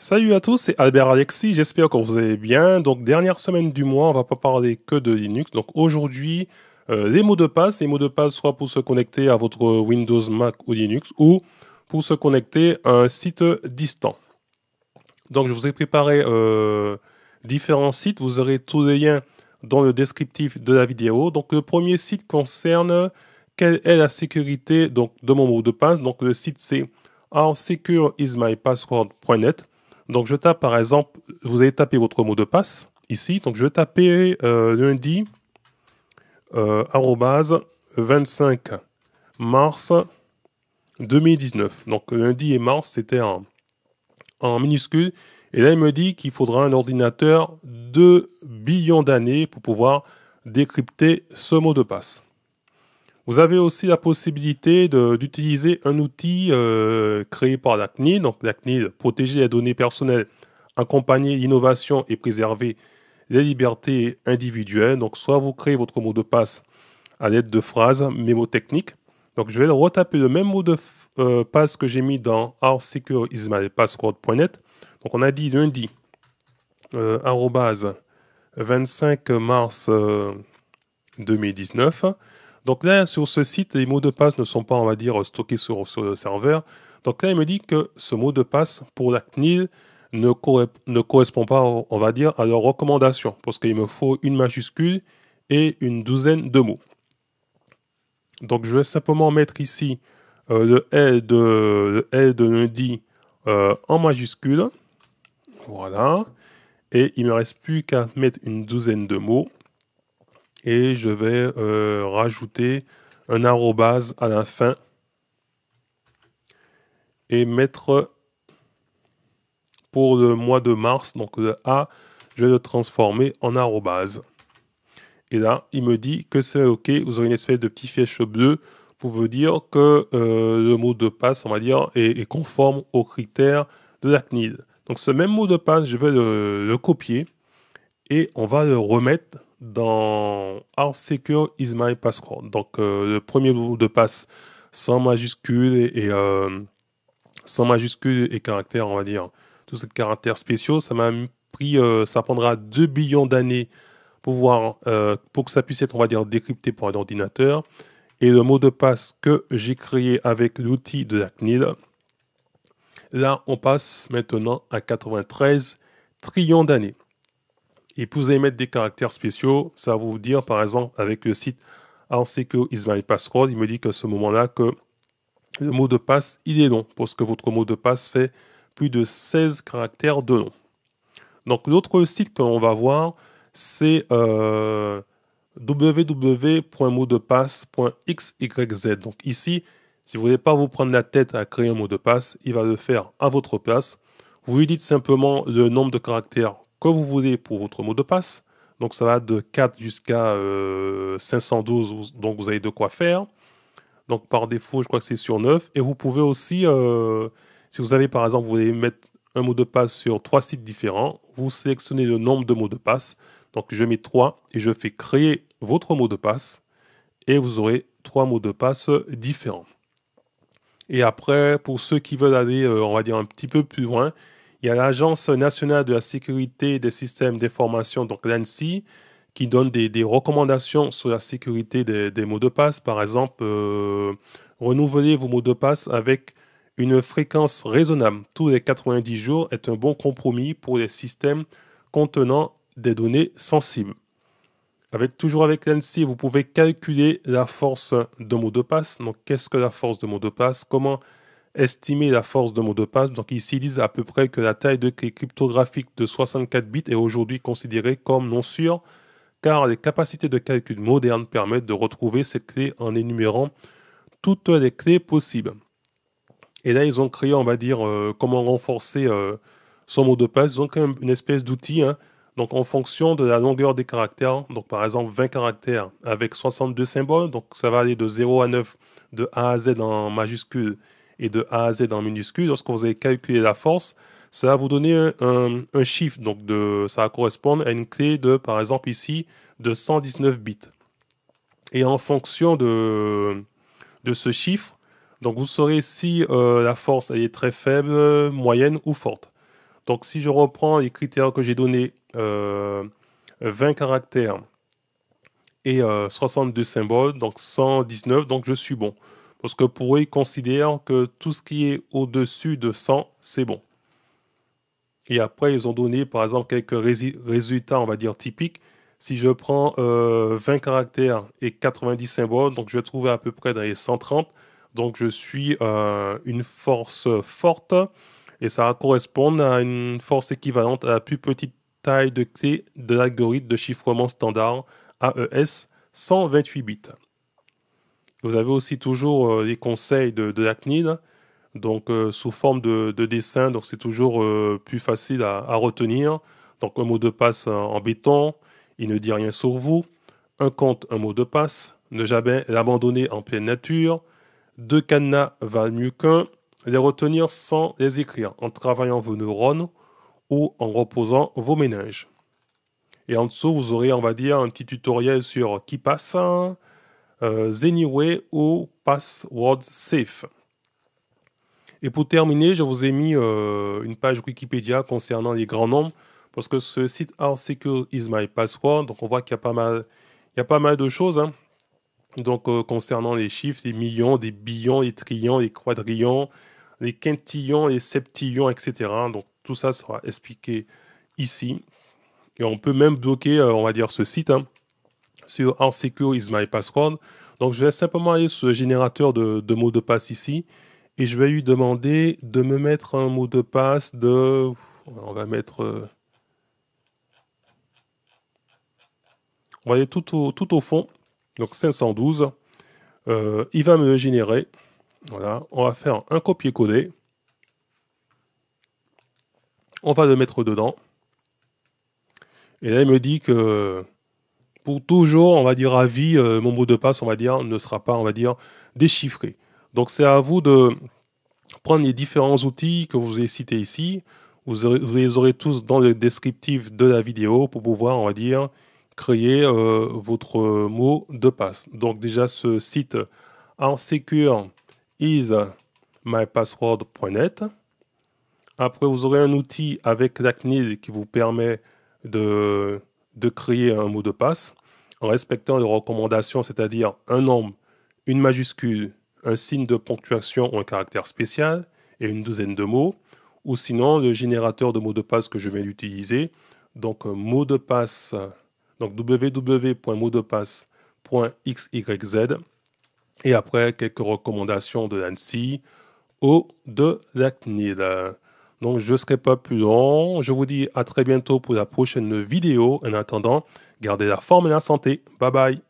Salut à tous, c'est Albert Alexis, j'espère que vous allez bien. Donc dernière semaine du mois, on va pas parler que de Linux. Donc aujourd'hui, euh, les mots de passe, les mots de passe soit pour se connecter à votre Windows, Mac ou Linux ou pour se connecter à un site distant. Donc je vous ai préparé euh, différents sites, vous aurez tous les liens dans le descriptif de la vidéo. Donc le premier site concerne quelle est la sécurité donc, de mon mot de passe. Donc le site c'est howsecureismypassword.net. Donc je tape par exemple, vous allez taper votre mot de passe ici. Donc je vais taper euh, lundi euh, 25 mars 2019. Donc lundi et mars c'était en, en minuscule. Et là il me dit qu'il faudra un ordinateur de billions d'années pour pouvoir décrypter ce mot de passe. Vous avez aussi la possibilité d'utiliser un outil euh, créé par la CNIL. Donc la CNIL, protéger les données personnelles, accompagner l'innovation et préserver les libertés individuelles. Donc soit vous créez votre mot de passe à l'aide de phrases mémotechniques. Donc je vais retaper le même mot de euh, passe que j'ai mis dans oursecureismypassword.net. Donc on a dit lundi, euh, 25 mars 2019. Donc là, sur ce site, les mots de passe ne sont pas, on va dire, stockés sur, le serveur. Donc là, il me dit que ce mot de passe pour la CNIL ne, correspond pas, on va dire, à leurs recommandations, parce qu'il me faut une majuscule et une douzaine de mots. Donc je vais simplement mettre ici euh, le, L de, le lundi euh, en majuscule. Voilà. Et il ne me reste plus qu'à mettre une douzaine de mots et je vais euh, rajouter un arrobase à la fin et mettre pour le mois de mars, donc le A, je vais le transformer en arrobase. Et là, il me dit que c'est OK, vous aurez une espèce de petit flèche bleu pour vous dire que euh, le mot de passe, on va dire, est, conforme aux critères de la CNIL. Donc ce même mot de passe, je vais le copier et on va le remettre dans Our Secure is my password. Donc euh, le premier mot de passe sans majuscule et, euh, sans majuscule et caractères, on va dire, tous ces caractères spéciaux, ça m'a pris, euh, ça prendra 2 billions d'années pour voir, pour que ça puisse être, on va dire, décrypté par un ordinateur. Et le mot de passe que j'ai créé avec l'outil de la CNIL, là, on passe maintenant à 93 trillions d'années. Et vous allez mettre des caractères spéciaux. Ça va vous dire, par exemple, avec le site que is my password, il me dit qu'à ce moment-là, que le mot de passe, il est long, parce que votre mot de passe fait plus de 16 caractères de long. Donc l'autre site que l'on va voir, c'est euh. Donc ici, si vous ne voulez pas vous prendre la tête à créer un mot de passe, il va le faire à votre place. Vous lui dites simplement le nombre de caractères que vous voulez pour votre mot de passe. Donc ça va de 4 jusqu'à 512, euh, donc vous avez de quoi faire. Donc par défaut, je crois que c'est sur 9. Et vous pouvez aussi, euh, si vous avez par exemple, vous voulez mettre un mot de passe sur trois sites différents, vous sélectionnez le nombre de mots de passe. Donc je mets 3 et je fais créer votre mot de passe et vous aurez trois mots de passe différents. Et après, pour ceux qui veulent aller, euh, on va dire, un petit peu plus loin, il y a l'Agence nationale de la sécurité des systèmes d'information, donc l'ANSI, qui donne des, recommandations sur la sécurité des, mots de passe. Par exemple, euh, renouveler vos mots de passe avec une fréquence raisonnable tous les 90 jours est un bon compromis pour les systèmes contenant des données sensibles. Avec, toujours avec l'ANSI, vous pouvez calculer la force de mot de passe. Donc, qu'est-ce que la force de mot de passe? Comment estimer la force de mot de passe. Donc ici, ils disent à peu près que la taille de clé cryptographique de 64 bits est aujourd'hui considérée comme non sûre, car les capacités de calcul modernes permettent de retrouver cette clé en énumérant toutes les clés possibles. Et là, ils ont créé, on va dire, euh, comment renforcer euh, son mot de passe. Ils ont quand une espèce d'outil. Hein. donc, en fonction de la longueur des caractères, donc par exemple 20 caractères avec 62 symboles, donc ça va aller de 0 à 9, de A à Z en majuscule et de A à Z en minuscule, lorsque vous allez calculer la force, ça va vous donner un, chiffre. Donc de, ça va correspondre à une clé de, par exemple ici, de 119 bits. Et en fonction de, ce chiffre, donc vous saurez si euh, la force est très faible, moyenne ou forte. Donc si je reprends les critères que j'ai donnés, 20 euh, caractères et 62 symboles, donc 119, donc je suis bon. Parce que pour eux, ils considèrent que tout ce qui est au-dessus de 100, c'est bon. Et après, ils ont donné, par exemple, quelques résultats, on va dire, typiques. Si je prends 20 euh, caractères et 90 symboles, donc je vais trouver à peu près dans les 130. Donc je suis euh, une force forte et ça correspond à une force équivalente à la plus petite taille de clé de l'algorithme de chiffrement standard AES 128 bits. Vous avez aussi toujours euh, les conseils de, de donc sous forme de, dessin, donc c'est toujours plus facile à, retenir. Donc un mot de passe en béton, il ne dit rien sur vous, un compte, un mot de passe, ne jamais l'abandonner en pleine nature, deux cadenas valent mieux qu'un, les retenir sans les écrire, en travaillant vos neurones ou en reposant vos méninges. Et en dessous, vous aurez, on va dire, un petit tutoriel sur qui passe, euh, Zeniway ou Password Safe. Et pour terminer, je vous ai mis euh, une page Wikipédia concernant les grands nombres parce que ce site How Secure is My Password, donc on voit qu'il y a pas mal, il y a pas mal de choses. Hein. Donc euh, concernant les chiffres, les millions, des billions, les trillions, les quadrillions, les quintillons, les septillions, etc. Donc tout ça sera expliqué ici. Et on peut même bloquer, euh, on va dire, ce site hein, sur How Secure is My Password. Donc je vais simplement aller sur le générateur de, de mots de passe ici et je vais lui demander de me mettre un mot de passe de, on va mettre euh, On va aller tout au, tout au fond, donc 512. Euh, il va me le générer. Voilà, on va faire un copier-coller. On va le mettre dedans. Et là, il me dit que pour toujours, on va dire à vie, euh, mon mot de passe, on va dire, ne sera pas, on va dire, déchiffré. Donc c'est à vous de prendre les différents outils que vous avez cités ici. Vous, les aurez tous dans le descriptif de la vidéo pour pouvoir, on va dire, créer euh, votre mot de passe. Donc déjà ce site en secure is mypassword.net. Après vous aurez un outil avec la CNIL qui vous permet de, de créer un mot de passe en respectant les recommandations, c'est-à-dire un nombre, une majuscule, un signe de ponctuation ou un caractère spécial et une douzaine de mots, ou sinon le générateur de mots de passe que je vais utiliser. Donc un mot de passe donc www.motdepasse.xyz. Et après, quelques recommandations de l'ANSI ou de la CNIL. Donc je ne serai pas plus long. Je vous dis à très bientôt pour la prochaine vidéo. En attendant, gardez la forme et la santé. Bye bye.